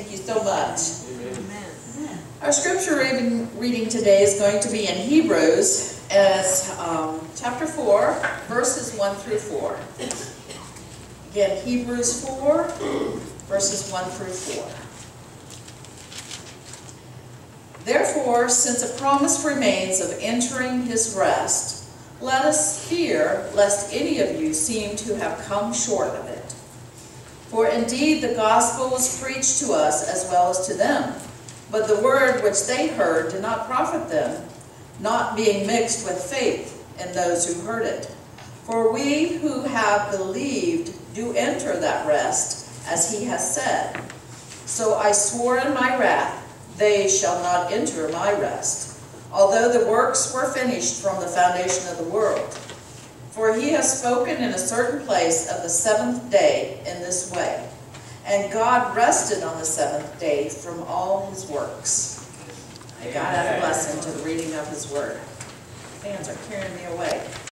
Thank you so much. Amen. Our scripture reading, reading today is going to be in Hebrews as um, chapter 4, verses 1 through 4. Again, Hebrews 4, verses 1 through 4. Therefore, since a promise remains of entering his rest, let us fear lest any of you seem to have come short of it. For indeed the gospel was preached to us as well as to them. But the word which they heard did not profit them, not being mixed with faith in those who heard it. For we who have believed do enter that rest, as he has said. So I swore in my wrath, they shall not enter my rest, although the works were finished from the foundation of the world. For he has spoken in a certain place of the seventh day in this way. And God rested on the seventh day from all his works. May God add a blessing to the reading of his word. Fans are carrying me away.